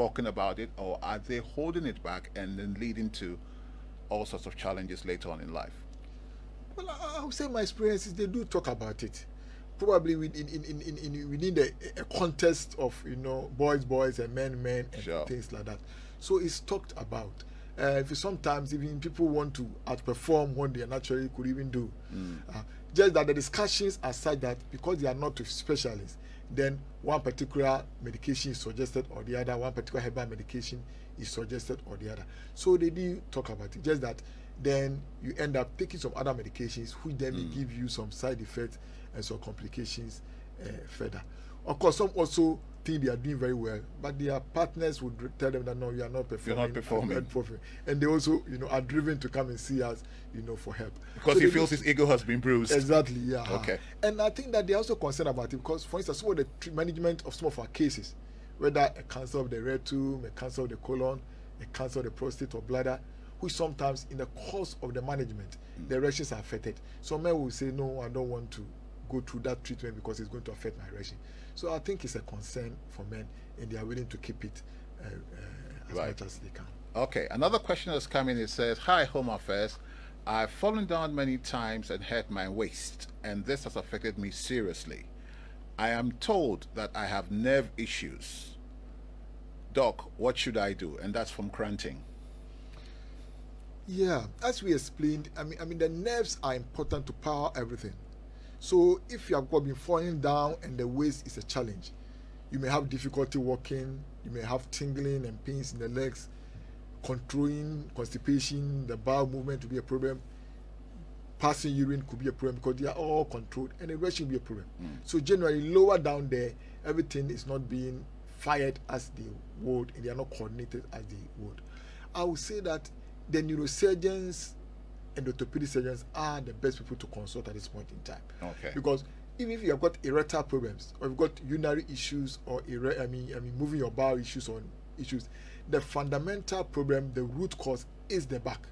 talking about it, or are they holding it back and then leading to all sorts of challenges later on in life? Well, I, would say my experience is they do talk about it. Probably within, in, in, in, in, within the, a context of, you know, boys, boys and men, men, and Sure. things like that. So it's talked about. Uh, if sometimes even people want to outperform what they naturally could even do. Uh, just that the discussions are such that because they are not specialists, then one particular medication is suggested or the other, one particular herbal medication is suggested or the other. So they do talk about it. Just that then you end up taking some other medications which then may give you some side effects and some complications uh, further. Of course, some also think they are doing very well, but their partners would tell them that no, you are not performing. performing. not performing. And they also, you know, are driven to come and see us, you know, for help. Because So he feels his ego has been bruised. Exactly, yeah. Okay. And I think that they're also concerned about it because, for instance, some of the management of some of our cases, whether a cancer of the rectum, a cancer of the colon, a cancer of the prostate or bladder, which sometimes in the course of the management, mm. the erections are affected. Some men will say, no, I don't want to go through that treatment because it's going to affect my erection. So I think it's a concern for men and they are willing to keep it uh, uh, as Right. much as they can. Okay, another question that's coming. It says, "Hi, Home Affairs. I've fallen down many times and hurt my waist, and this has affected me seriously. I am told that I have nerve issues. Doc, what should I do?" And that's from Cranting. Yeah, as we explained, I mean, I mean, the nerves are important to power everything. So if you have got been falling down and the waist is a challenge, you may have difficulty walking, you may have tingling and pains in the legs, controlling constipation, the bowel movement to be a problem, passing urine could be a problem because they are all controlled, and erection will be a problem. Hmm. So generally, lower down there, everything is not being fired as they would, and they are not coordinated as they would. I would say that the neurosurgeons and orthopedic surgeons are the best people to consult at this point in time. Okay. Because even if you have got erectile problems or you've got urinary issues or I mean, I mean, moving your bowel issues or issues, the fundamental problem, the root cause is the back.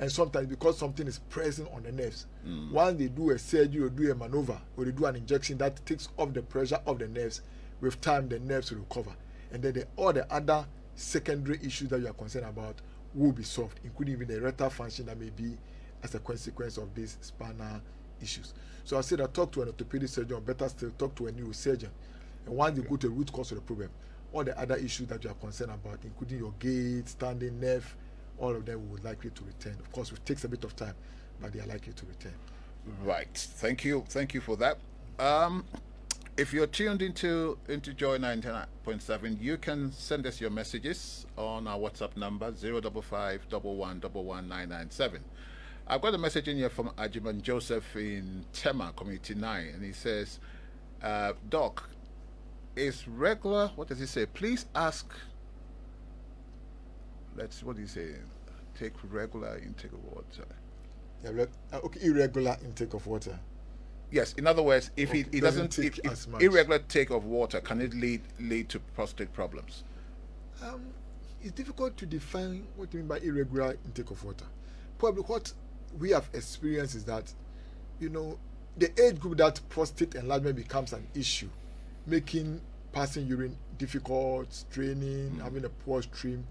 And sometimes because something is pressing on the nerves, mm. once they do a surgery or do a maneuver or they do an injection that takes off the pressure of the nerves, with time the nerves will recover. And then the, all the other secondary issues that you are concerned about will be solved, including even the erectile function that may be as a consequence of these spinal issues. So I said I talk to an orthopedic surgeon, better still, talk to a neurosurgeon. And once you go to the root cause of the problem, all the other issues that you are concerned about, including your gait, standing, nerve, all of them will likely to return. Of course, it takes a bit of time, but they are likely to return. Right. Thank you. Thank you for that. Um, if you're tuned into into Joy 99.7, you can send us your messages on our WhatsApp number 055 I've got a message in here from Ajiman Joseph in Tema, Community 9, and he says, uh, Doc, is regular, what does he say? Please ask, let's, what do you say? Take regular intake of water. Irre- uh, okay, irregular intake of water. Yes, in other words, if Okay, he doesn't doesn't, take if, if as much. irregular take of water, can it lead lead to prostate problems? Um, it's difficult to define what you mean by irregular intake of water. Probably what we have experienced is that, you know, the age group that prostate enlargement becomes an issue, making passing urine difficult, straining, having a poor stream.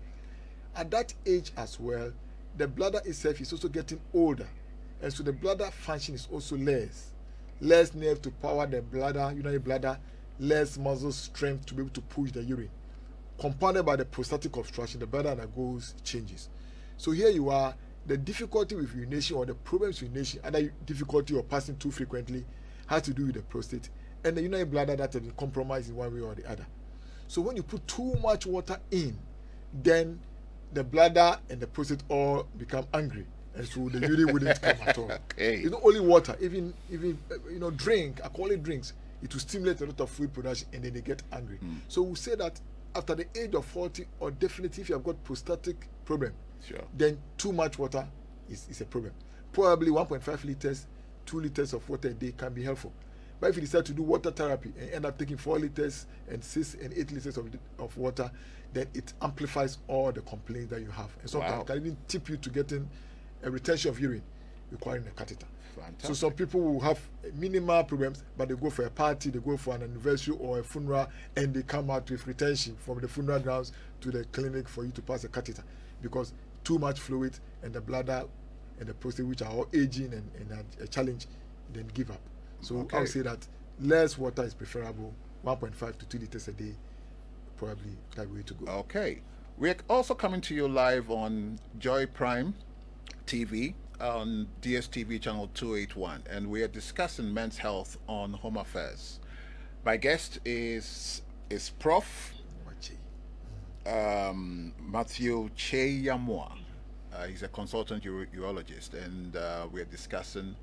At that age as well, the bladder itself is also getting older, and so the bladder function is also less. Less nerve to power the bladder, urinary bladder, less muscle strength to be able to push the urine compounded by the prostatic obstruction, the bladder undergoes changes. So here you are, the difficulty with urination or the problems with urination, either difficulty or passing too frequently, has to do with the prostate and the urinary bladder that has been compromised in one way or the other. So when you put too much water in, then the bladder and the prostate all become angry, and so the urine wouldn't come at all. Okay. It's not only water, even even uh, you know drink, alcoholic drinks, it will stimulate a lot of food production, and then they get angry. So we say that after the age of 40, or definitely if you have got prostatic problem, Sure. then too much water is, is a problem. Probably 1.5 liters, 2 liters of water a day can be helpful. But if you decide to do water therapy and end up taking 4 liters and 6 and 8 liters of, of water, then it amplifies all the complaints that you have. And sometimes Wow. it can even tip you to getting a retention of urine. requiring a catheter. Fantastic. So some people will have minimal problems, but they go for a party, they go for an anniversary or a funeral, and they come out with retention from the funeral grounds to the clinic for you to pass a catheter because too much fluid and the bladder and the prostate, which are all aging and, and a, challenge, then give up. So Okay. I would say that less water is preferable, 1.5 to 2 liters a day, probably that way to go. Okay. We're also coming to you live on Joy Prime TV on DSTV channel 281, and we are discussing men's health on home affairs. My guest is is Prof. Um, Matthew Kyei Yamoah. Uh, he's a consultant uro- urologist, and uh, we're discussing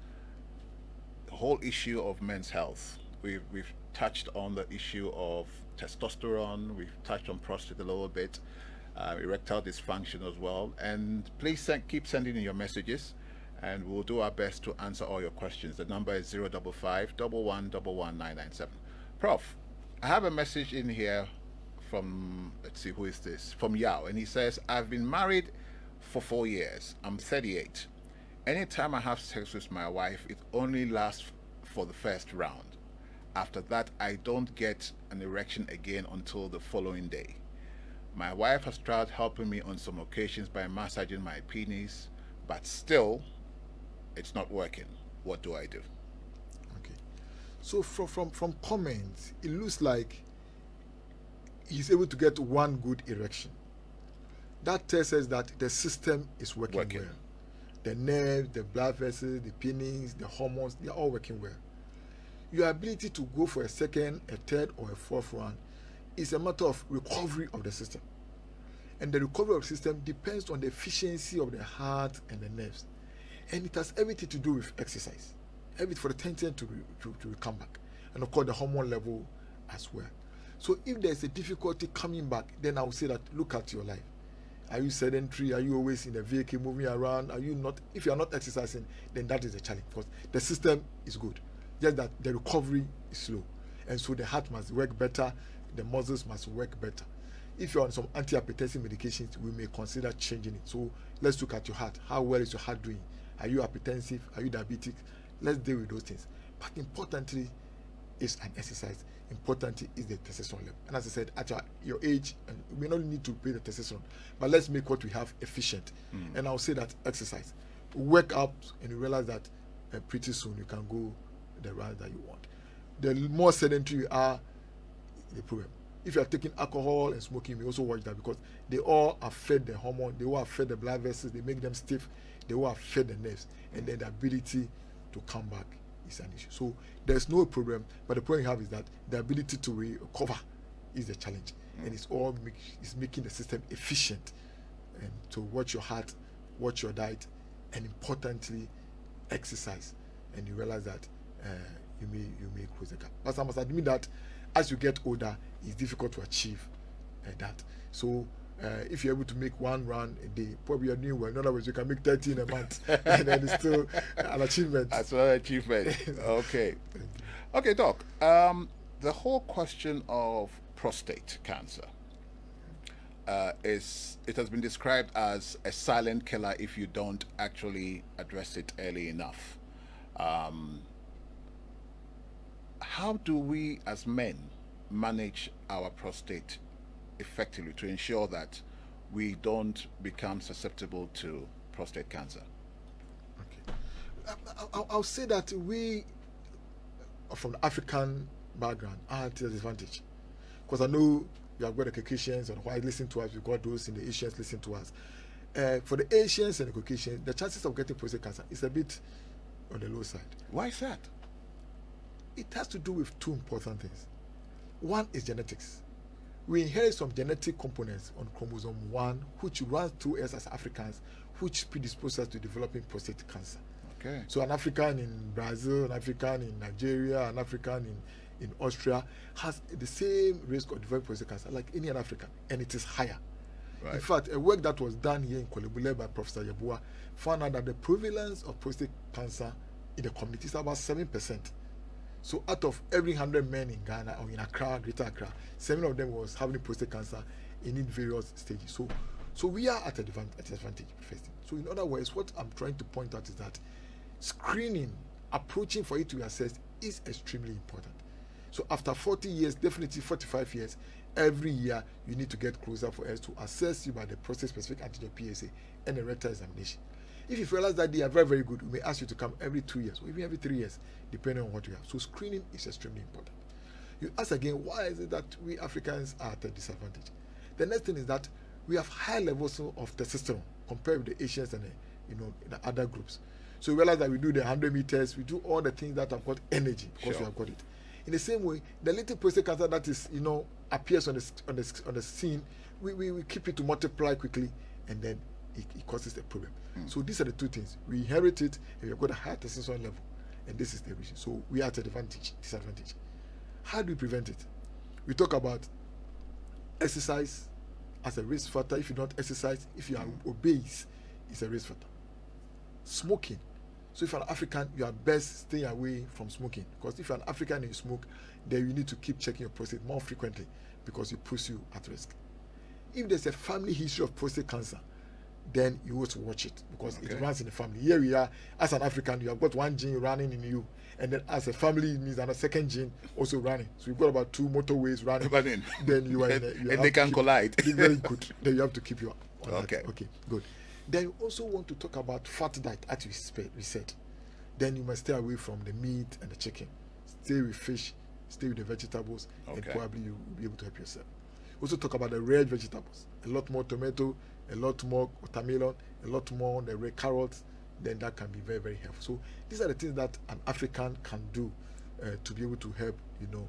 the whole issue of men's health. We've, we've touched on the issue of testosterone, we've touched on prostate a little bit, uh, erectile dysfunction as well. And please send, keep sending in your messages, and we'll do our best to answer all your questions. The number is 055 111 Prof, I have a message in here from let's see who is this? From Yao and he says I've been married for 4 years. I'm 38 anytime I have sex with my wife it only lasts for the first round. After that I don't get an erection again until the following day my wife has tried helping me on some occasions by massaging my penis but still it's not working what do I do Okay. So from from from comments, it looks like he's able to get one good erection. That tells us that the system is working, Working. well. The nerves, the blood vessels, the penis, the hormones, they are all working well. Your ability to go for a second, a third, or a fourth one is a matter of recovery of the system. And the recovery of the system depends on the efficiency of the heart and the nerves. And it has everything to do with exercise. Everything for the tension to, to, to come back. And of course, the hormone level as well. So if there's a difficulty coming back, then I would say that look at your life. Are you sedentary? Are you always in a vehicle moving around? Are you not? If you are not exercising, then that is a challenge because the system is good, just that the recovery is slow, and so the heart must work better, the muscles must work better. If you're on some antihypertensive medications, we may consider changing it. So let's look at your heart. How well is your heart doing? Are you hypertensive? Are you diabetic? Let's deal with those things. But importantly, is an exercise. Importantly is the testosterone level. And as I said, at your, your age, and we may not need to pay the testosterone, but let's make what we have efficient. And I'll say that exercise, Wake up and you realize that uh, pretty soon you can go the route that you want. The more sedentary you are, the problem. If you are taking alcohol and smoking, we also watch that because they all affect the hormone, they all affect the blood vessels, they make them stiff, they all affect the nerves, and then the ability to come back is an issue. So there's no problem, but the problem you have is that the ability to recover is the challenge, and it's all make, it's making the system efficient. And to watch your heart, watch your diet, and importantly, exercise, and you realize that uh, you may you may close the gap. But I must admit that as you get older, it's difficult to achieve uh, that. So. Uh, if you're able to make one run a day, probably you're doing well. In other words, you can make 30 in a month, and then it's still an achievement. That's another achievement. okay. Okay, Doc. Um, the whole question of prostate cancer uh, is it has been described as a silent killer if you don't actually address it early enough. Um, how do we as men manage our prostate effectively to ensure that we don't become susceptible to prostate cancer? Okay. I, I, I'll say that we, from the African background, are at a disadvantage. Because I know you have got the Caucasians and white listen to us, we've got those in the Asians listen to us. Uh, for the Asians and the Caucasians, the chances of getting prostate cancer is a bit on the low side. Why is that? It has to do with two important things. One is genetics. We inherit some genetic components on chromosome 1, which runs through us as Africans, which predispose us to developing prostate cancer. Okay. So an African in Brazil, an African in Nigeria, an African in, in Austria has the same risk of developing prostate cancer like any other African, and it is higher. Right. In fact, a work that was done here in Kolebule by Professor Yeboah found out that the prevalence of prostate cancer in the community is about 7%. So out of every 100 men in Ghana or in Accra, Greater Accra, seven of them was having prostate cancer in various stages. So, so we are at a divan- at a disadvantage. First. So in other words, what I'm trying to point out is that screening, approaching for it to be assessed is extremely important. So after 40 years, definitely 45 years, every year you need to get closer for us to assess you by the prostate specific antigen PSA and a rectal examination. If you realize that they are very, very good, we may ask you to come every two years or even every three years, depending on what you have. So screening is extremely important. You ask again, why is it that we Africans are at a disadvantage? The next thing is that we have high levels of testosterone compared with the Asians and the, you know the other groups. So we realize that we do the 100 meters, we do all the things that have got energy because sure. we have got it. In the same way, the little prostate cancer that is you know appears on the on the on the scene, we, we, we keep it to multiply quickly, and then it, it causes a problem. Mm. So these are the two things: we inherit it, and we've got a high testosterone level, and this is the reason. So we are at an advantage, disadvantage. How do we prevent it? We talk about exercise as a risk factor. If you don't exercise, if you are mm. obese, it's a risk factor. Smoking. So if you're an African, you are best staying away from smoking. Because if you're an African and you smoke, then you need to keep checking your prostate more frequently because it puts you at risk. If there's a family history of prostate cancer, then you want to watch it because okay. it runs in the family. Here we are, as an African, you have got one gene running in you, and then as a family, it means another second gene also running. So you've got about two motorways running. running. then you are in a, you and they can keep, collide. very good. then you have to keep your okay. That. Okay, good. Then you also want to talk about fat diet, as we said. Then you must stay away from the meat and the chicken. Stay with fish, stay with the vegetables, okay. and probably you will be able to help yourself. Also talk about the red vegetables. A lot more tomato, a lot more watermelon, a lot more the red carrots, then that can be very, very helpful. So these are the things that an African can do uh, to be able to help, you know,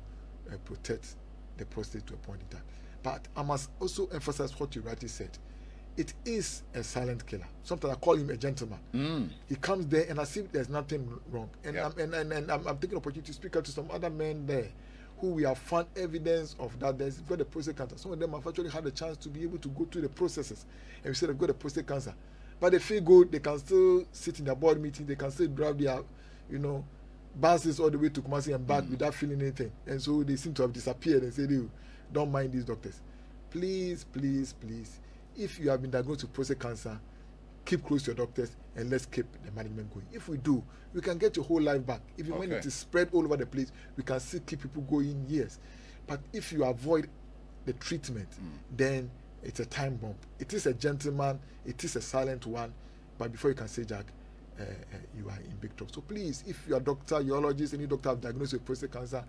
uh, protect the prostate to a point in time. But I must also emphasize what you rightly said. It is a silent killer. Sometimes I call him a gentleman. Mm. He comes there and I see there's nothing wrong. And, I'm, and, and, and I'm, I'm taking opportunity to speak out to some other men there who we have found evidence of that there's got the prostate cancer. Some of them have actually had a chance to be able to go through the processes and we said they've got the prostate cancer. But they feel good, they can still sit in their board meeting, they can still drive their, you know, buses all the way to Kumasi and back mm. without feeling anything. And so they seem to have disappeared and said, you don't mind these doctors. Please, please, please, if you have been diagnosed with prostate cancer, keep close to your doctors and let's keep the management going. If we do, we can get your whole life back. Even okay. when it is spread all over the place, we can still keep people going years. But if you avoid the treatment, mm. then it's a time bomb. It is a gentleman, it is a silent one, but before you can say, Jack, uh, uh, you are in big trouble. So please, if you are a doctor, urologist, any doctor have diagnosed with prostate cancer,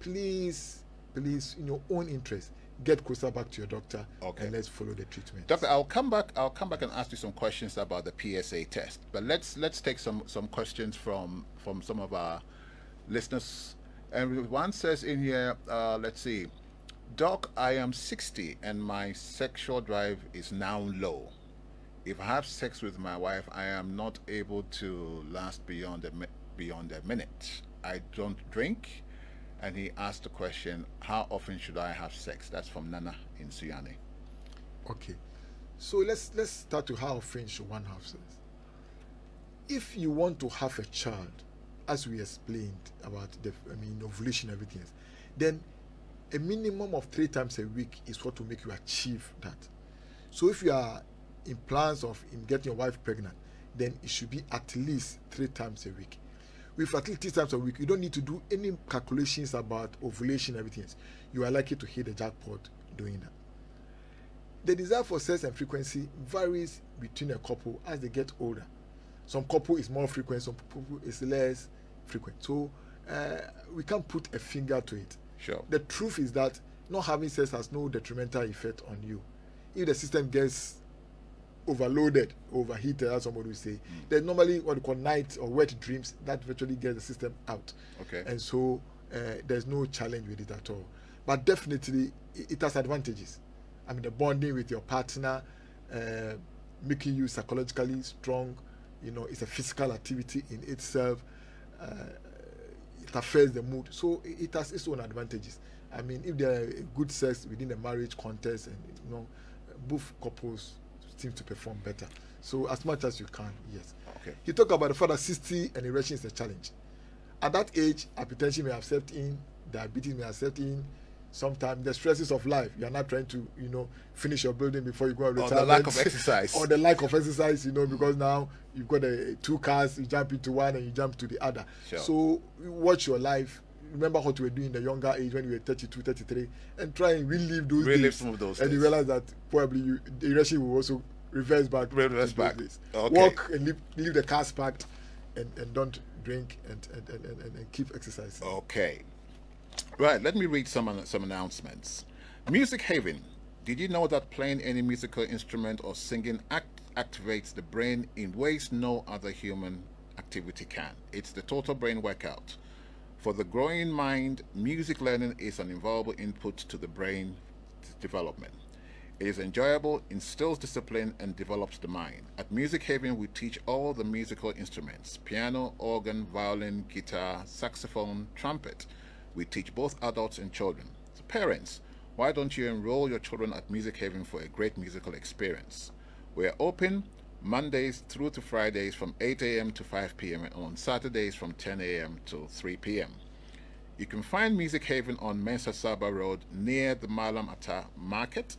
please, please, in your own interest, get closer back to your doctor okay. and let's follow the treatment. Doctor, I'll come back. I'll come back and ask you some questions about the PSA test. But let's let's take some some questions from from some of our listeners. And one says in here, uh, let's see, Doc, I am 60 and my sexual drive is now low. If I have sex with my wife, I am not able to last beyond a beyond a minute. I don't drink and he asked the question, How often should I have sex? That's from Nana in Sunyani. Okay. So let's let's start to how often should one have sex. If you want to have a child, as we explained about the I mean ovulation everything else, then a minimum of three times a week is what will make you achieve that. So if you are in plans of in getting your wife pregnant, then it should be at least three times a week with fertility times a week, you don't need to do any calculations about ovulation everything else. You are likely to hit the jackpot doing that. The desire for sex and frequency varies between a couple as they get older. Some couple is more frequent, some couple is less frequent. So uh, we can't put a finger to it. Sure. The truth is that not having sex has no detrimental effect on you. If the system gets overloaded, overheated, as somebody would say. Mm. There's normally what we call night or wet dreams that virtually get the system out. Okay. And so uh, there's no challenge with it at all. But definitely it, it has advantages. I mean, the bonding with your partner, uh, making you psychologically strong. You know, it's a physical activity in itself. Uh, it affects the mood. So it, it has its own advantages. I mean, if there are good sex within the marriage context, and you know, both couples team to perform better. So as much as you can, yes. Okay. You talk about the fact that 60 and erection is a challenge. At that age, hypertension may have set in, diabetes may have set in, sometimes the stresses of life you are not trying to you know finish your building before you go retirement or the lack of exercise or the lack of exercise you know mm. because now you've got a, two cars you jump into one and you jump to the other sure. so watch your life remember what we were doing in the younger age when we were 32 33 and try and relive those relive days some of those and days. you realize that probably you, the relationship will also reverse back reverse back okay. walk and leave, leave the cars parked and, and don't drink and, and, and, and, and keep exercising okay Right, let me read some some announcements. Music Haven. Did you know that playing any musical instrument or singing act activates the brain in ways no other human activity can? It's the total brain workout. For the growing mind, music learning is an invaluable input to the brain development. It is enjoyable, instills discipline, and develops the mind. At Music Haven, we teach all the musical instruments piano, organ, violin, guitar, saxophone, trumpet we teach both adults and children. So parents, why don't you enroll your children at Music Haven for a great musical experience? We are open Mondays through to Fridays from 8 a.m. to 5 p.m. and on Saturdays from 10 a.m. to 3 p.m. You can find Music Haven on Mensah Sarbah Road near the Mallam Atta Market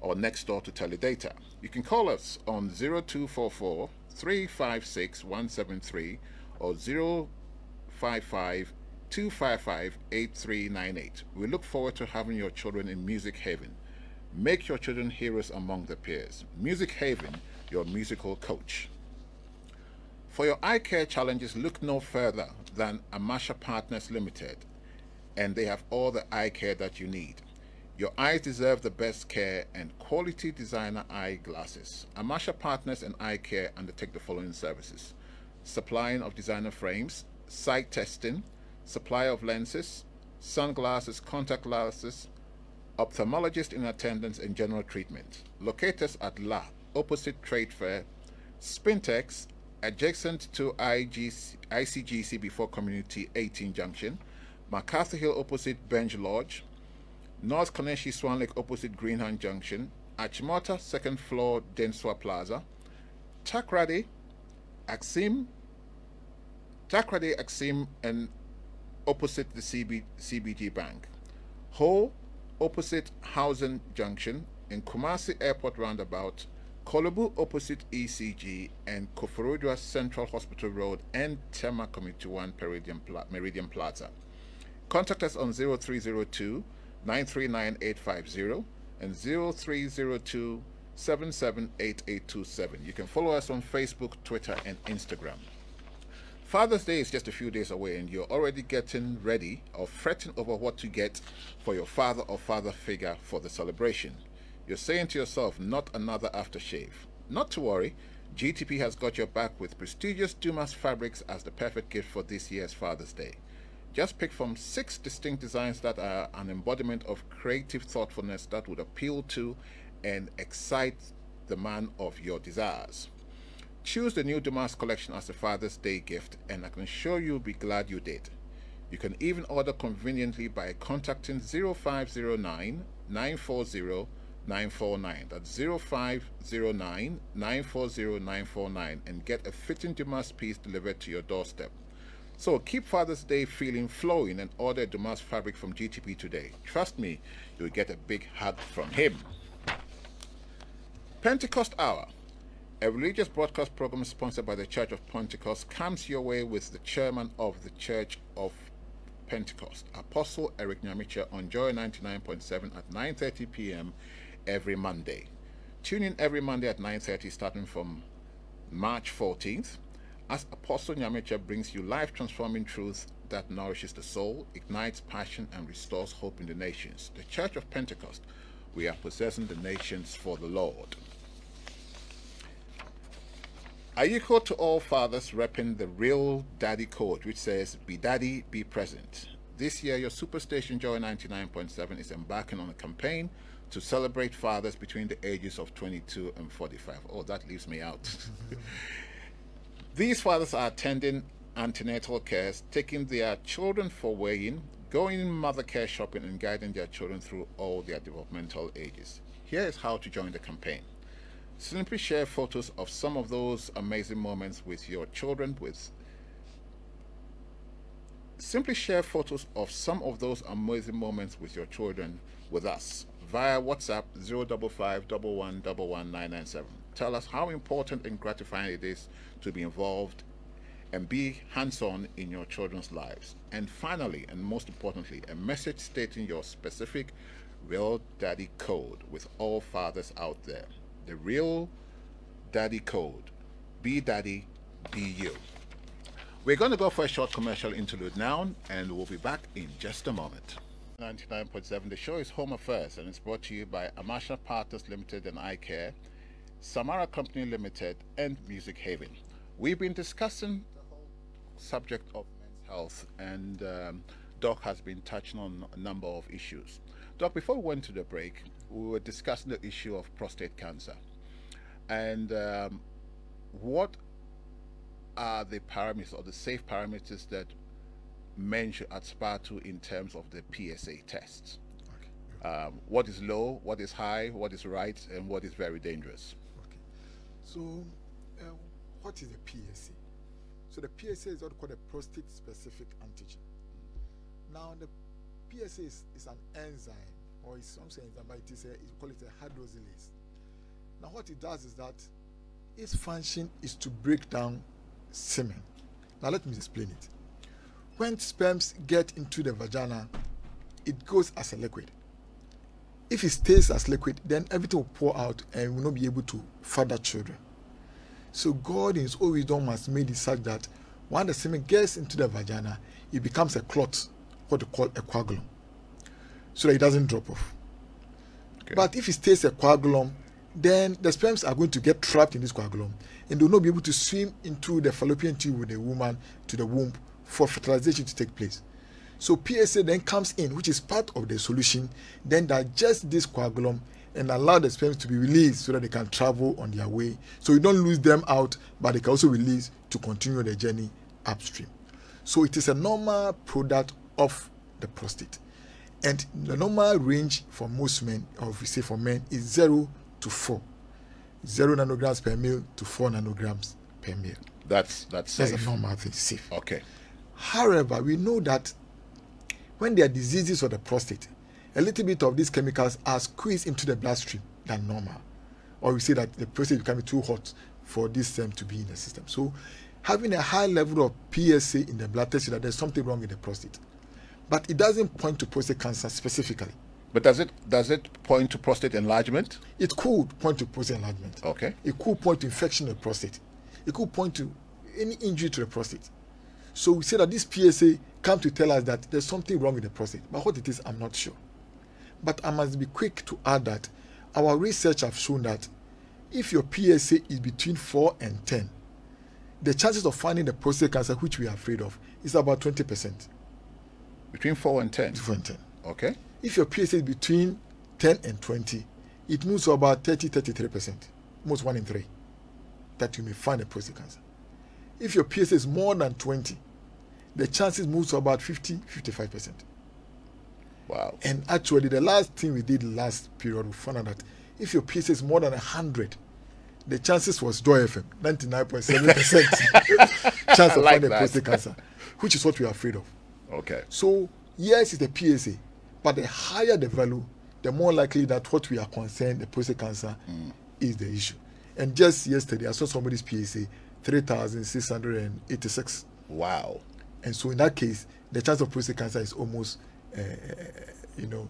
or next door to Teledata. You can call us on 0244 356 173 or 055 255 8398. We look forward to having your children in Music Haven. Make your children heroes among their peers. Music Haven, your musical coach. For your eye care challenges, look no further than Amasha Partners Limited, and they have all the eye care that you need. Your eyes deserve the best care and quality designer eyeglasses. Amasha Partners and Eye Care undertake the following services supplying of designer frames, sight testing, supply of lenses, sunglasses, contact glasses, ophthalmologist in attendance, and general treatment. Locate us at La, opposite Trade Fair, Spintex, adjacent to IGC, ICGC before Community 18 Junction, MacArthur Hill opposite Bench Lodge, North Kaneshie Swan Lake opposite Greenhand Junction, Achimota second floor Denswa Plaza, Takoradi, Axim, Takoradi, Axim, and opposite the CB, CBG Bank. Ho, opposite Housen Junction, in Kumasi Airport Roundabout, Korle Bu opposite ECG, and Koforidua Central Hospital Road and Tema Community 1 Meridian, Pla Meridian Plaza. Contact us on 0302 939 850 and 0302 778827. You can follow us on Facebook, Twitter, and Instagram. Father's Day is just a few days away, and you're already getting ready or fretting over what to get for your father or father figure for the celebration. You're saying to yourself, not another aftershave. Not to worry, GTP has got your back with prestigious Dumas fabrics as the perfect gift for this year's Father's Day. Just pick from six distinct designs that are an embodiment of creative thoughtfulness that would appeal to and excite the man of your desires. Choose the new Dumas collection as a Father's Day gift, and I can assure you'll be glad you did. You can even order conveniently by contacting 0509 940 949. That's 0509 940 949 and get a fitting Dumas piece delivered to your doorstep. So keep Father's Day feeling flowing and order Dumas fabric from GTP today. Trust me, you'll get a big hug from him. Pentecost Hour, a religious broadcast program sponsored by the Church of Pentecost, comes your way with the chairman of the Church of Pentecost, Apostle Eric Nyamekye, on Joy 99.7 at 9:30 p.m. every Monday. Tune in every Monday at 9:30, starting from March 14th, as Apostle Nyamekye brings you life-transforming truth that nourishes the soul, ignites passion, and restores hope in the nations. The Church of Pentecost, we are possessing the nations for the Lord. Ayiko to all fathers repping the real daddy code, which says, Be daddy, be present. This year, your Superstation Joy 99.7 is embarking on a campaign to celebrate fathers between the ages of 22 and 45. Oh, that leaves me out. These fathers are attending antenatal cares, taking their children for weighing, going mother care shopping, and guiding their children through all their developmental ages. Here is how to join the campaign. Simply share photos of some of those amazing moments with your children with Simply share photos of some of those amazing moments with your children with us via WhatsApp 055 Tell us how important and gratifying it is to be involved and be hands on in your children's lives. And finally, and most importantly, a message stating your specific real daddy code with all fathers out there. The real daddy code. Be daddy, be you. We're going to go for a short commercial interlude now, and we'll be back in just a moment. 99.7 The show is Home Affairs and it's brought to you by Amasha Partners Limited and iCare, Samara Company Limited, and Music Haven. We've been discussing the whole subject of men's health, and um, Doc has been touching on a number of issues. Doc, before we went to the break, we were discussing the issue of prostate cancer and um, what are the parameters or the safe parameters that men should aspire to in terms of the PSA. Okay. Um, what is low, what is high, what is right, and what is very dangerous. Okay. So, uh, what is the PSA? So, the PSA is what called a prostate specific antigen. Now, the PSA is, is an enzyme, or it's some enzyme, but it is a, you call it a hydroxylase. Now, what it does is that its function is to break down semen. Now, let me explain it when sperms get into the vagina, it goes as a liquid. If it stays as liquid, then everything will pour out and we will not be able to father children. So God in His own wisdom has made it such that when the semen gets into the vagina, it becomes a clot, what they call a coagulum, so that it doesn't drop off. Okay. But if it stays a coagulum, then the sperms are going to get trapped in this coagulum and they will not be able to swim into the fallopian tube with the woman to the womb for fertilization to take place. So PSA then comes in, which is part of the solution, then digests this coagulum and allow the sperms to be released so that they can travel on their way. So you don't lose them out, but they can also release to continue their journey upstream. So it is a normal product of the prostate. And the normal range for most men, or if we say for men, is 0 to 4. 0 nanograms per mil to 4 nanograms per mil. That's that's safe. That's a normal thing, safe. Okay. However, we know that when there are diseases of the prostate, a little bit of these chemicals are squeezed into the bloodstream than normal. Or we say that the prostate is becoming too hot for this stem to be in the system. So, having a high level of PSA in the blood tells you that there's something wrong in the prostate. But it doesn't point to prostate cancer specifically. But does it does it point to prostate enlargement? It could point to prostate enlargement. Okay. It could point to infection of the prostate. It could point to any injury to the prostate. So we say that this PSA come to tell us that there's something wrong with the prostate. But what it is, I'm not sure. But I must be quick to add that our research have shown that if your PSA is between 4 and 10, the chances of finding the prostate cancer, which we are afraid of, is about 20%. Between 4 and 10? 4 and 10. Okay. If your PSA is between 10 and 20, it moves to about 30 33%, almost 1 in 3, that you may find a prostate cancer. If your PSA is more than 20, the chances move to about 50 55%. Wow. And actually, the last thing we did last period, we found out that if your PSA is more than 100, the chances was Joy FM, 99.7% chance of like finding prostate cancer, which is what we are afraid of. Okay. So, yes, it's a PSA, but the higher the value, the more likely that what we are concerned, the prostate cancer, mm. is the issue. And just yesterday, I saw somebody's PSA, 3,686. Wow. And so in that case, the chance of prostate cancer is almost, uh, you know,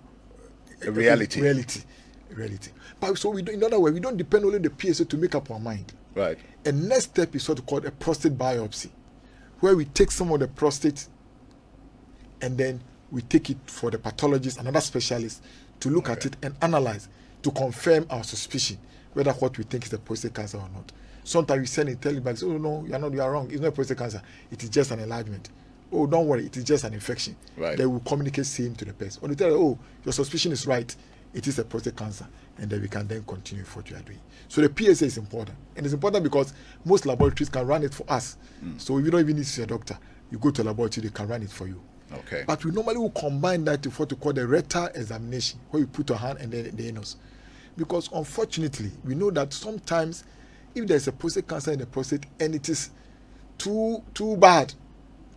a reality. Reality. Reality. But so we do, in other words, we don't depend only on the PSA to make up our mind. Right. And next step is what called a prostate biopsy, where we take some of the prostate and then we take it for the pathologist, another specialist, to look okay. at it and analyze to confirm our suspicion whether what we think is a prostate cancer or not. Sometimes we send a tell you back, oh no, you are not, you are wrong. It's not prostate cancer. It is just an enlargement. Oh, don't worry, it is just an infection. Right. They will communicate same to the person. When you tell them, oh, your suspicion is right, it is a prostate cancer, and then we can then continue with what you are doing. So the PSA is important, and it's important because most laboratories can run it for us. Mm. So if you don't even need to see a doctor, you go to a laboratory, they can run it for you. Okay. But we normally will combine that with what we call the rectal examination, where you put your hand and then the anus. Because unfortunately, we know that sometimes if there's a prostate cancer in the prostate and it is too too bad,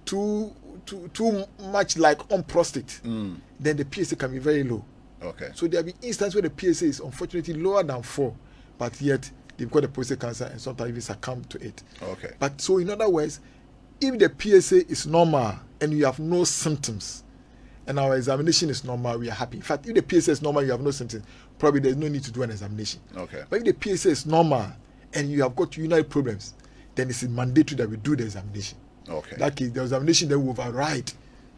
too too, too much like on prostate, Mm. then the PSA can be very low. Okay. So there have been instances where the PSA is unfortunately lower than four, but yet they've got a prostate cancer and sometimes even succumb to it. Okay. But so, in other words, if the PSA is normal and you have no symptoms, and our examination is normal, we are happy. In fact, if the PSA is normal, you have no symptoms, probably there's no need to do an examination. Okay. But if the PSA is normal and you have got urinary problems, then it's mandatory that we do the examination. Okay. That case, the examination then will override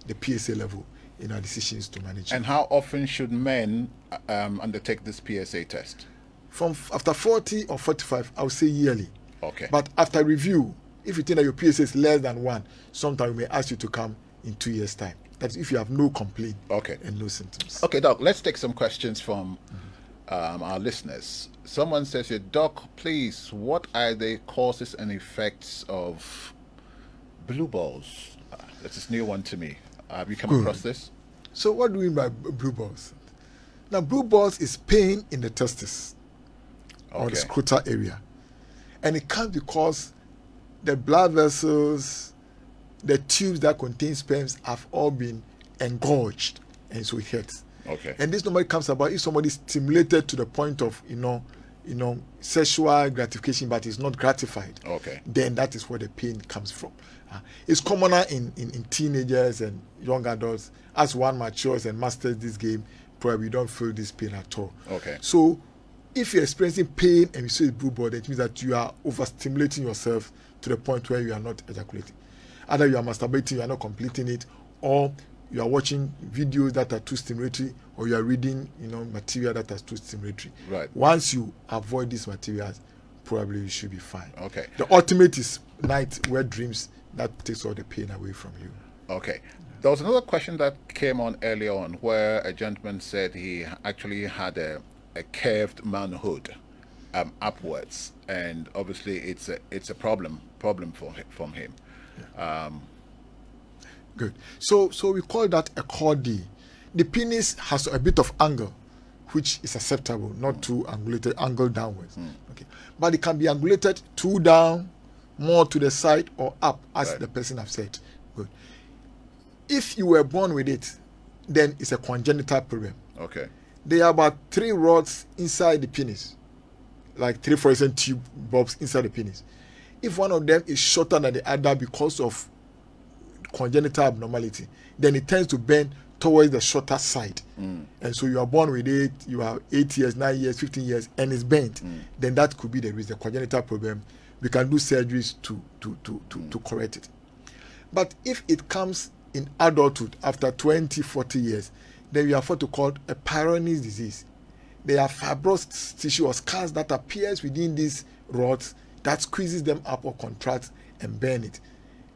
the PSA level in our decisions to manage. and how often should men um, undertake this PSA test? From after 40 or 45, I would say yearly. Okay. But after review, if you think that your PSA is less than one, sometimes we may ask you to come in two years' time. That's if you have no complaint Okay. and no symptoms. Okay, Doc, let's take some questions from um, our listeners. Someone says here, Doc, please, what are the causes and effects of blue balls? Uh, that's this new one to me. Have you come Good. across this? So, what do we mean by blue balls? Now, blue balls is pain in the testis or the scrotal area, and it comes because the blood vessels, the tubes that contain sperms, have all been engorged, and so it hurts. Okay. And this normally comes about if somebody is stimulated to the point of you know, you know, sexual gratification, but is not gratified. Okay. Then that is where the pain comes from. It's commoner in, in, in teenagers and young adults. As one matures and masters this game, probably you don't feel this pain at all. Okay. So, if you're experiencing pain and you see a blue ball, that means that you are overstimulating yourself to the point where you are not ejaculating. Either you are masturbating, you are not completing it, or you are watching videos that are too stimulatory, or you are reading, you know, material that is too stimulatory. Right. Once you avoid these materials, probably you should be fine. Okay. The ultimate is night where dreams that takes all the pain away from you. Okay. There was another question that came on earlier on where a gentleman said he actually had a, a curved manhood um, upwards, and obviously it's a it's a problem problem for from him. Um, Good. So so we call that a chordee. The penis has a bit of angle, which is acceptable, not too angulated, angle downwards. Okay. But it can be angulated two down, more to the side or up, as Right. the person have said. Good. If you were born with it, then it's a congenital problem. okay. There are about three rods inside the penis, like three fluorescent tube bulbs inside the penis. If one of them is shorter than the other because of congenital abnormality, then it tends to bend towards the shorter side. Mm. And so you are born with it, you are eight years, nine years, 15 years, and it's bent, mm. then that could be the reason, the congenital problem. We can do surgeries to, to, to, to, to correct it. But if it comes in adulthood after 20, 40 years, then we have what to call it a Peyronie's disease. They are fibrous tissue or scars that appears within these rods that squeezes them up or contracts and burn it.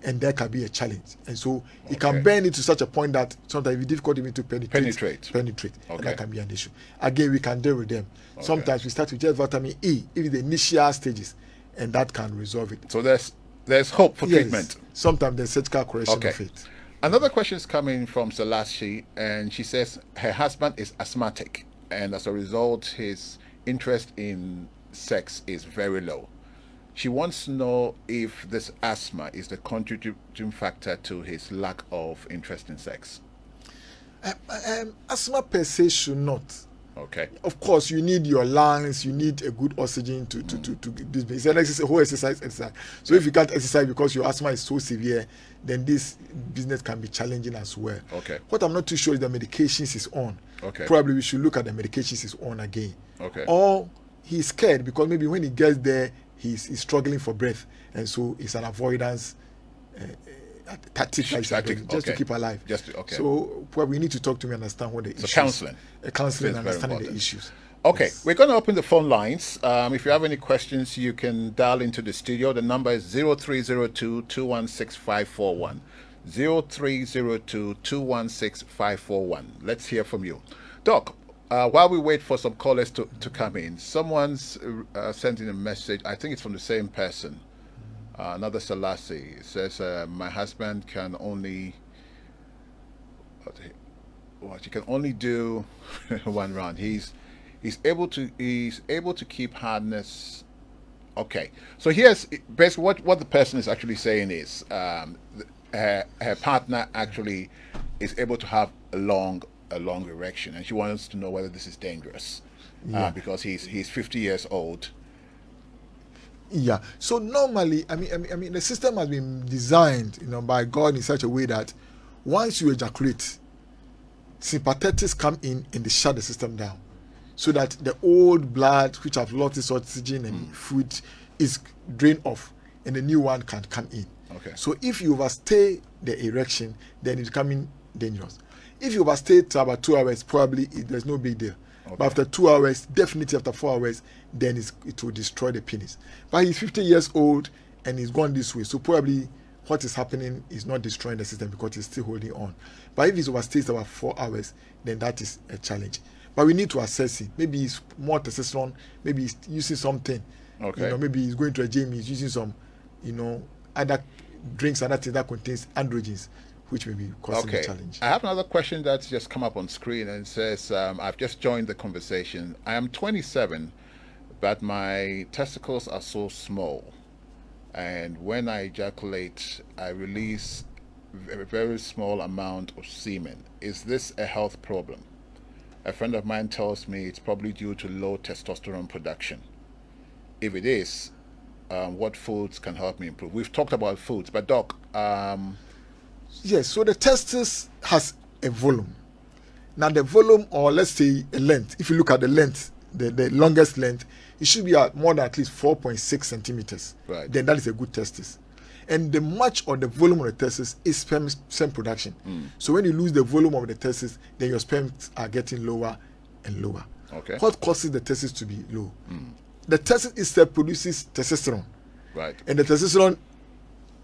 And that can be a challenge. And so it can Okay. burn it to such a point that sometimes it's difficult even to penetrate. Penetrate. Penetrate. And Okay. that can be an issue. Again, we can deal with them. Sometimes we start with just vitamin E, if the initial stages, and that can resolve it. So there's there's hope for Yes. treatment. Sometimes there's surgical correction Okay. of it. Another question is coming from Selassie, and she says her husband is asthmatic, and as a result, his interest in sex is very low. She wants to know if this asthma is the contributing factor to his lack of interest in sex. Um, um, asthma per se should not. Okay. Of course, you need your lungs, you need a good oxygen to to to, to get this. It's an exercise, whole exercise, exercise. So if you can't exercise because your asthma is so severe, then this business can be challenging as well. Okay. What I'm not too sure is the medications is on. Okay. Probably we should look at the medications is on again. Okay. Or he's scared because maybe when he gets there, he's, he's struggling for breath, and so it's an avoidance uh, uh, tactic that he's Tactic, just okay. to keep alive. Just to- okay. So well, we need to talk to and understand what the issues. counseling. Uh, counseling, and understanding the issues. Okay, Yes. we're going to open the phone lines. Um, if you have any questions, you can dial into the studio. The number is 0302 216 541. 0302 216 541. Let's hear from you. Doc, uh, while we wait for some callers to, to come in, someone's uh, sent in a message. I think it's from the same person. Uh, another Selassie says, uh, My husband can only. what he- What he can only do one round. He's he's able to he's able to keep hardness. Okay, so here's basically what what the person is actually saying is um, her, her partner actually is able to have a long a long erection, and she wants to know whether this is dangerous uh, because he's he's 50 years old. Yeah. So normally, I mean, I mean, I mean, the system has been designed, you know, by God in such a way that once you ejaculate, sympathetics come in and they shut the system down, so that the old blood, which have lost its oxygen and hmm. food, is drained off, and the new one can come in. Okay. So if you overstay the erection, then it's becoming dangerous. If you overstay to about two hours, probably it, there's no big deal. Okay. But after two hours, definitely after four hours, then it's, it will destroy the penis. But he's 50 years old and he's gone this way. So probably what is happening is not destroying the system because he's still holding on. But if he's overstays about four hours, then that is a challenge. But we need to assess it. Maybe he's more testosterone. Maybe he's using something. Okay. You know, maybe he's going to a gym. He's using some, you know, other drinks, other things that contains androgens, which may be causing Okay. a challenge. I have another question that's just come up on screen and says, um, I've just joined the conversation. I am 27, but my testicles are so small. And when I ejaculate, I release a very small amount of semen. Is this a health problem? A friend of mine tells me it's probably due to low testosterone production. If it is, um, what foods can help me improve? We've talked about foods, but Doc, um, Yes, so the testis has a volume. Now the volume, or let's say a length, if you look at the length, the, the longest length, it should be at more than at least 4.6 centimeters. Right. Then that is a good testis. And the much of the volume of the testis is sperm, sperm production. Hmm. So when you lose the volume of the testis, then your sperms are getting lower and lower. Okay. What causes the testis to be low? Hmm. The testis itself produces testosterone right. and the testosterone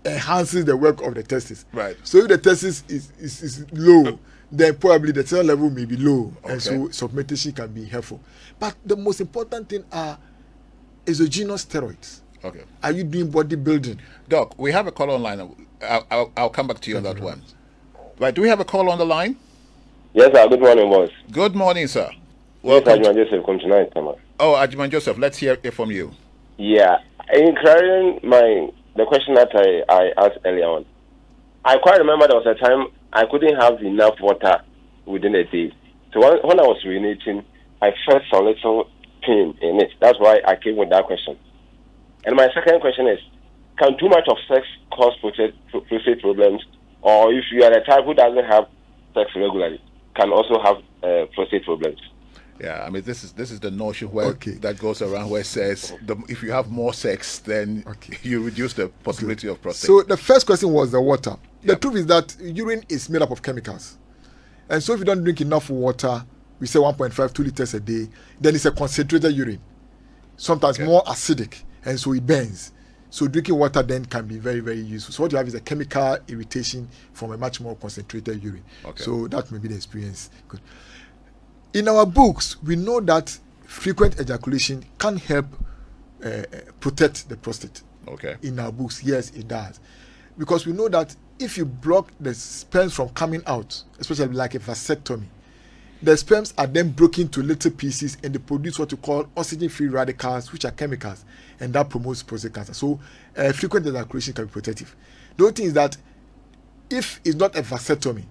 enhances the work of the testis. Right. So if the testis is, is, is low, uh, then probably the testosterone level may be low, and so Okay. supplementation can be helpful. But the most important thing are exogenous steroids. Okay. Are you doing bodybuilding? Doc, we have a call online. I'll, I'll, I'll come back to you on that one. Right, do we have a call on the line? Yes, sir. Good morning, boss. Good morning, sir. Yes, Welcome. sir. to- Joseph, come tonight, sir. oh, Ajiman Joseph, let's hear it from you. Yeah, in clarifying my the question that I, I asked earlier on, I quite remember there was a time I couldn't have enough water within a day. So when, when I was urinating, I felt some little pain in it. That's why I came with that question. And my second question is, can too much of sex cause prostate, prostate problems? Or if you are the type who doesn't have sex regularly, can also have uh, prostate problems? Yeah, I mean this is this is the notion where Okay. that goes around where it says the, if you have more sex, then Okay. you reduce the possibility of prostate. So the first question was the water. The Yep. truth is that urine is made up of chemicals. And so if you don't drink enough water, we say 1.5, 2 liters a day, then it's a concentrated urine. Sometimes Okay. more acidic, and so it burns. So drinking water then can be very, very useful. So what you have is a chemical irritation from a much more concentrated urine. Okay. So that may be the experience. Good. In our books, we know that frequent ejaculation can help uh, uh, protect the prostate okay. in our books. Yes, it does. Because we know that if you block the sperms from coming out, especially like a vasectomy, the sperms are then broken to little pieces and they produce what you call oxygen free radicals, which are chemicals, and that promotes prostate cancer. So, uh, frequent ejaculation can be protective. The only thing is that if it's not a vasectomy,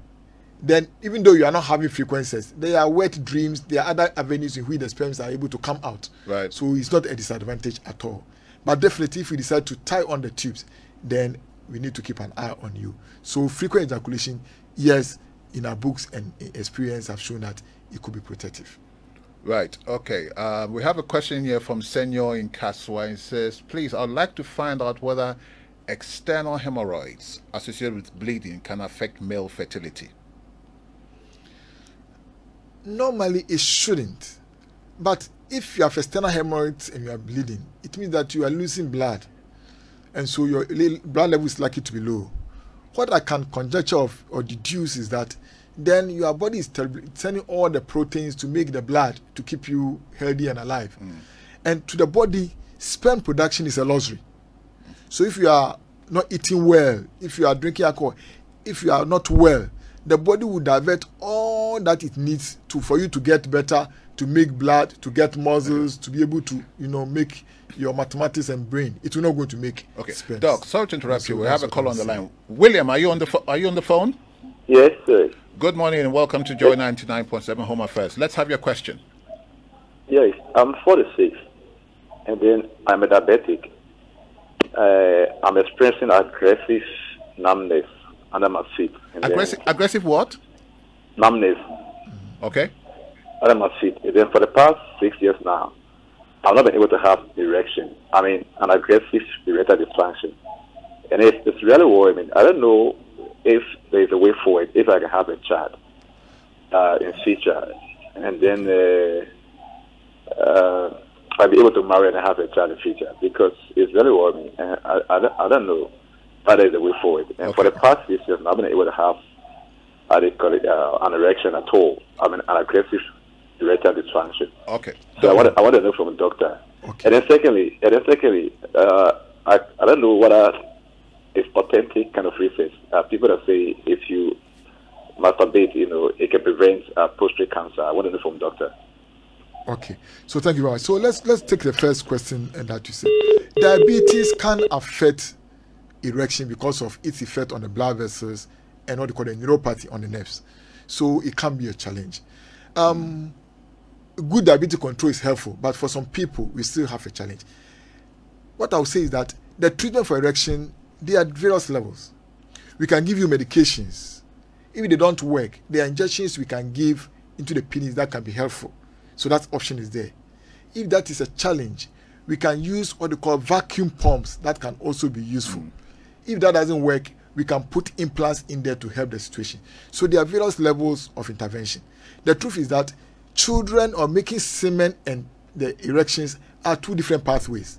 then even though you are not having frequencies, there are wet dreams, there are other avenues in which the sperms are able to come out. Right. So it's not a disadvantage at all. But definitely, if you decide to tie on the tubes, then we need to keep an eye on you. So frequent ejaculation, yes, in our books and experience have shown that it could be protective. Right. Okay. Uh, we have a question here from Senor in Kasoa. It says, please, I'd like to find out whether external hemorrhoids associated with bleeding can affect male fertility. Normally, it shouldn't. But if you have external hemorrhoids and you are bleeding, it means that you are losing blood. And so your blood level is likely to be low. What I can conjecture of or deduce is that then your body is sending all the proteins to make the blood to keep you healthy and alive. Mm. And to the body, sperm production is a luxury. So if you are not eating well, if you are drinking alcohol, if you are not well, the body will divert all that it needs to for you to get better to make blood, to get muscles, to be able to, you know, make your mathematics and brain. It will not going to make Okay, sperms. Doc. Sorry to interrupt So you. We have a what call on the saying. line. William, are you on the pho- are you on the phone? Yes, sir. Good morning and welcome to Joy 99.7 Home Affairs. Let's have your question. Yes, I'm 46, and then I'm a diabetic. Uh, I'm experiencing aggressive numbness under my feet. And then Aggressive aggressive what? numbness Okay. under my feet. And then for the past six years now, I've not been able to have erection. I mean, an aggressive erectile dysfunction. And it's, it's really worrying. I don't know if there's a way forward, if I can have a child uh, in future. And then uh, uh, I'll be able to marry and have a child in future because it's really worrying. And I, I, don't, I don't know if there's a way forward. And for the past six years, I've not been able to have how they call it, uh, an erection at all. I mean, an aggressive erectile dysfunction. Okay. So I want, to, I want to know from a doctor. Okay. And then secondly, and then secondly, uh, I, I don't know whether it's authentic kind of research. Uh, people that say if you masturbate, you know, it can prevent uh, prostate cancer. I want to know from a doctor. Okay, so thank you very much. So let's let's take the first question and that you said. Diabetes can affect erection because of its effect on the blood vessels and what they call the neuropathy on the nerves. So it can be a challenge. Um, good diabetes control is helpful, but for some people we still have a challenge. What I would say is that the treatment for erection they are at various levels. We can give you medications. If they don't work, there are injections we can give into the penis that can be helpful. So that option is there. If that is a challenge, we can use what they call vacuum pumps that can also be useful. If that doesn't work, we can put implants in there to help the situation. So there are various levels of intervention. The truth is that children or making semen and the erections are two different pathways.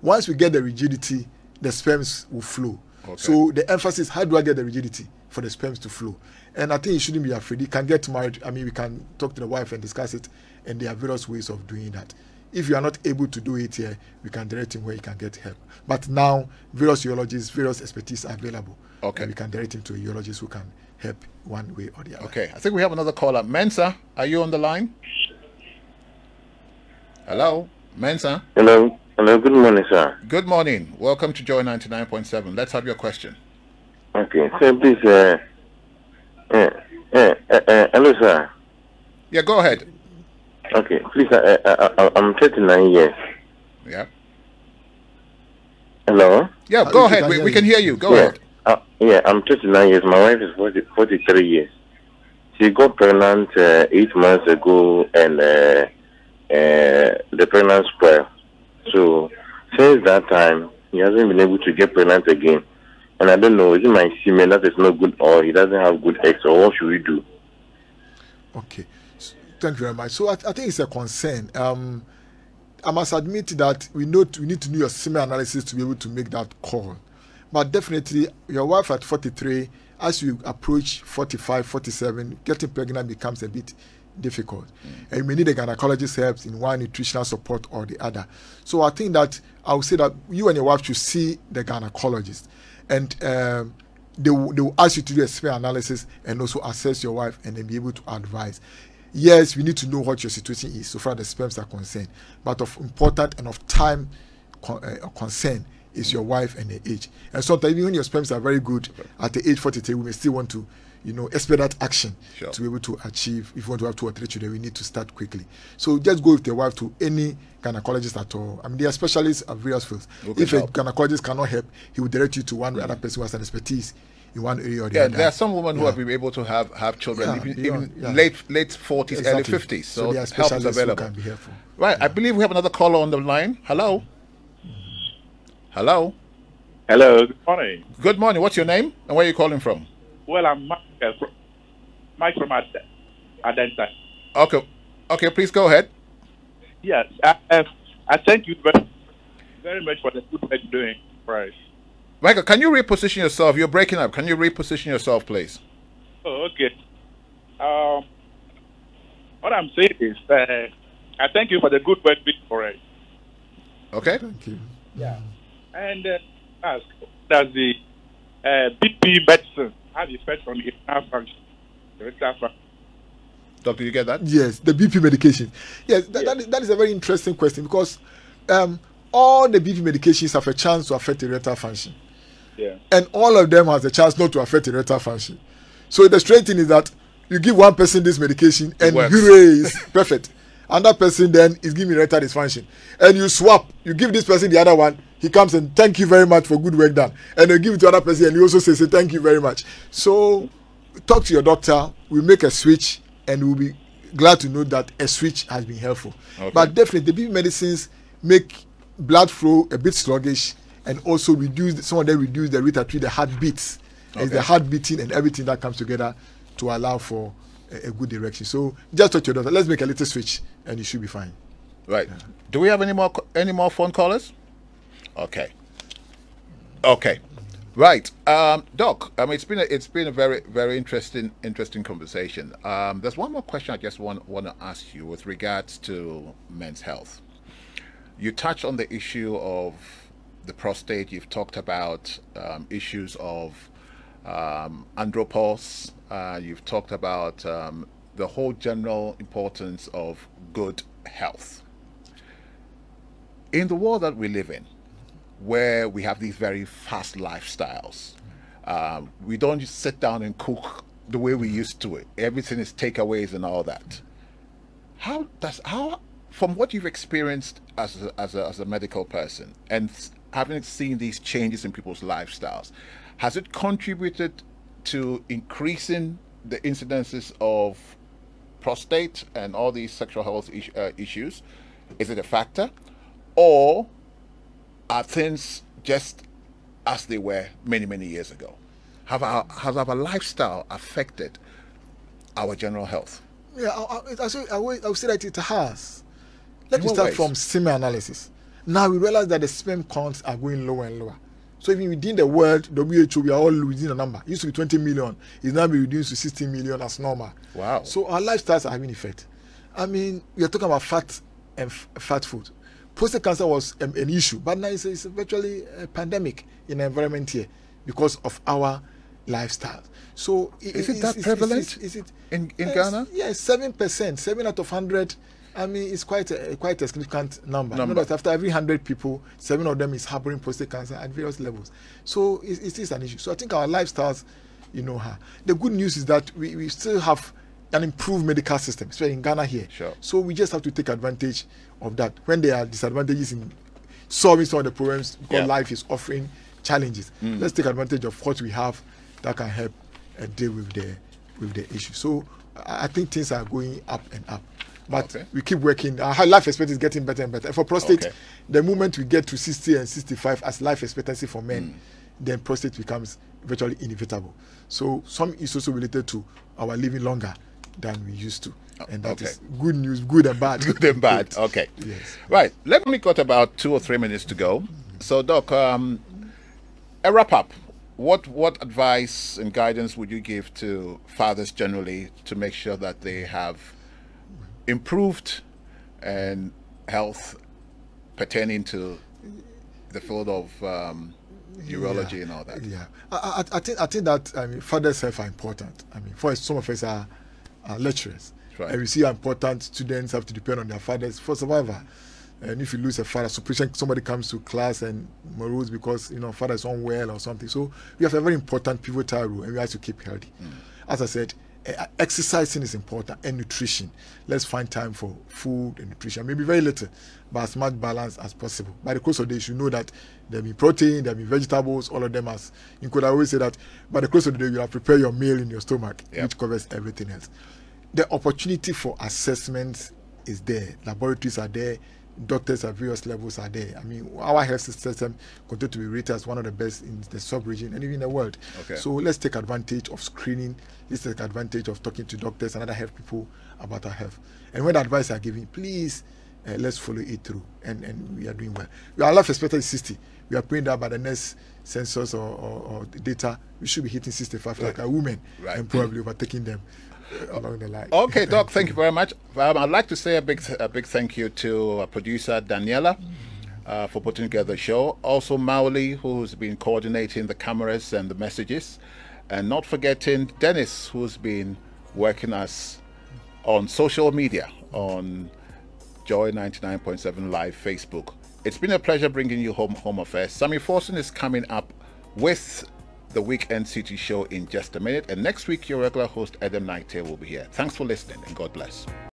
Once we get the rigidity, the sperms will flow. Okay. So the emphasis: how do I get the rigidity for the sperms to flow? And I think you shouldn't be afraid. You can get married. I mean, we can talk to the wife and discuss it. And there are various ways of doing that. If you are not able to do it here, we can direct him where he can get help. But now, various urologists, various expertise are available. Okay. And we can direct him to a urologist who can help one way or the other. Okay. I think we have another caller. Mensah, are you on the line? Hello, Mensah. Hello. Hello. Good morning, sir. Good morning. Welcome to Joy 99.7. Let's have your question. Okay. So please, uh, uh, uh, uh, uh, hello, sir. Yeah, go ahead. Okay. Please, uh, uh, uh, I'm 39 years. Yeah. Hello. Yeah, go we ahead. We, we can hear you. Go yeah. ahead. Uh, yeah, I'm 39 years. My wife is 40, 43 years. She got pregnant uh, eight months ago, and uh, uh, the pregnancy spoiled. So since that time, he hasn't been able to get pregnant again. And I don't know, is it my semen that is not good, or he doesn't have good eggs, or what should we do? Okay. S- Thank you very much. So I, I think it's a concern. Um, I must admit that we know we need to do a semen analysis to be able to make that call. But definitely, your wife at 43, as you approach 45, 47, getting pregnant becomes a bit difficult. And you may need a gynecologist help in one nutritional support or the other. So I think that I would say that you and your wife should see the gynecologist. And um, they will, they will ask you to do a semen analysis and also assess your wife and then be able to advise. Yes, we need to know what your situation is so far as the sperms are concerned. But of important and of time con- uh, concern is your wife and her age. And sometimes even when your sperms are very good at the age 43, we may still want to, you know, expedite that action Sure. to be able to achieve. If you want to have two or three children, we need to start quickly. So just go with your wife to any gynecologist at all. I mean, they are specialists at various fields. If a gynecologist cannot help, he will direct you to one other person who has an expertise in one area or the Yeah, other. there are some women who have been able to have, have children Yeah, even, even yeah. late late forties, early fifties. So So, there are help is available. can be helpful. Right. I believe we have another caller on the line. Hello. Hello. Hello, good morning. Good morning. What's your name and where are you calling from? Well, I'm Mike, uh, from, Mike from Ad- Adenta. Okay. Okay. Please go ahead. Yes, I, uh, I thank you very, very much for the good work you're doing for us. Michael, can you reposition yourself? You're breaking up. Can you reposition yourself, please? Oh, okay. Um, what I'm saying is, uh, I thank you for the good work doing for us. Okay. Thank you. Yeah. And uh, ask, does the uh, BP medicine have effect on the erectile function? Erectile function? Doctor, you get that? Yes, the BP medication. Yes, that, That, is, that is a very interesting question because um, all the BP medications have a chance to affect the erectile function. Yeah. And all of them has a chance not to affect erectile function. So the strange thing is that you give one person this medication and hooray, is perfect. Another person then is giving erectile dysfunction. And you swap, you give this person the other one, he comes and thank you very much for good work done. And you give it to other person and he also says say, thank you very much. So talk to your doctor, we make a switch and we'll be glad to know that a switch has been helpful. Okay. But definitely the BP medicines make blood flow a bit sluggish and also reduce some of them reduce the rate at which the heart beats. Okay. It's the heart beating and everything that comes together to allow for a, a good direction. So just touch your daughter. Let's make a little switch, and you should be fine. Right. Yeah. Do we have any more any more phone callers? Okay. Okay. Right, um, Doc. I mean, it's been a, it's been a very very interesting interesting conversation. Um, there's one more question I just want want to ask you with regards to men's health. You touched on the issue of the prostate. You've talked about um, issues of um, andropause. Uh, you've talked about um, the whole general importance of good health. In the world that we live in, where we have these very fast lifestyles, um, we don't just sit down and cook the way we used to it. Everything is takeaways and all that. How does how from what you've experienced as a, as a, as a medical person and having seen these changes in people's lifestyles, has it contributed to increasing the incidences of prostate and all these sexual health is, uh, issues? Is it a factor? Or are things just as they were many, many years ago? Have our, has our lifestyle affected our general health? Yeah, I, I, I, say, I, would say that it has. Let me start ways? from semen analysis. Now we realize that the sperm counts are going lower and lower. So even within the world, WHO, we are all losing a number. It used to be 20 million. It's now been reduced to 16 million as normal. Wow. So our lifestyles are having effect. I mean, we are talking about fat and fat food. Prostate cancer was um, an issue, but now it's, it's virtually a pandemic in the environment here because of our lifestyle. So is it, it that prevalent? Is, it in in yes, Ghana? Yes, seven percent, seven out of hundred I mean, it's quite a quite a significant number. number. You know after every hundred people, seven of them is harboring prostate cancer at various levels. So it, it is an issue. So I think our lifestyles, you know. The good news is that we, we still have an improved medical system, especially in Ghana here. Sure. So we just have to take advantage of that. When there are disadvantages in solving some of the problems, because yeah. life is offering challenges, mm. let's take advantage of what we have that can help uh, deal with the with the issue. So I think things are going up and up. But okay. we keep working. Our life expectancy is getting better and better. For prostate, okay. the moment we get to 60 and 65 as life expectancy for men, mm. then prostate becomes virtually inevitable. So some is also related to our living longer than we used to. And that okay. is good news, good and bad. good and bad. Okay. Yes. Right. Let me got about two or three minutes to go. So, Doc, um, a wrap up. What what advice and guidance would you give to fathers generally to make sure that they have improved and health pertaining to the field of um, urology yeah, and all that. Yeah, I, I, I, think I think that I mean fathers' health are important. I mean, for some of us are, are lecturers, right. and we see how important students have to depend on their fathers for survival. And if you lose a father, so somebody comes to class and morose because you know father is unwell or something. So we have a very important pivotal role, and we have to keep healthy. Mm. As I said, Eh, exercising is important and nutrition. Let's find time for food and nutrition. Maybe very little, but as much balance as possible. By the course of the day, you should know that there be protein, there be vegetables, all of them as you could always say that by the course of the day, you have prepared your meal in your stomach, yep. which covers everything else. The opportunity for assessments is there. Laboratories are there doctors at various levels are there. I mean, our health system continues to be rated as one of the best in the sub-region and even in the world. Okay. So let's take advantage of screening. Let's take advantage of talking to doctors and other health people about our health. And when advice are given, please uh, let's follow it through. And, and we are doing well. Our life expectancy is 60. We are praying that by the next census or, or, or data, we should be hitting 65 right. like a woman right. and probably overtaking them along the line. Okay, Doc, thank you very much. Um, I'd like to say a big, a big thank you to producer Daniela. Uh, for putting together the show. Also, Mauli, who's been coordinating the cameras and the messages. And not forgetting Dennis, who's been working us on social media on Joy 99.7 Live Facebook. It's been a pleasure bringing you home home affairs. Sammy Forson is coming up with the Weekend City Show in just a minute. And next week, your regular host, Adam Nightail, will be here. Thanks for listening and God bless.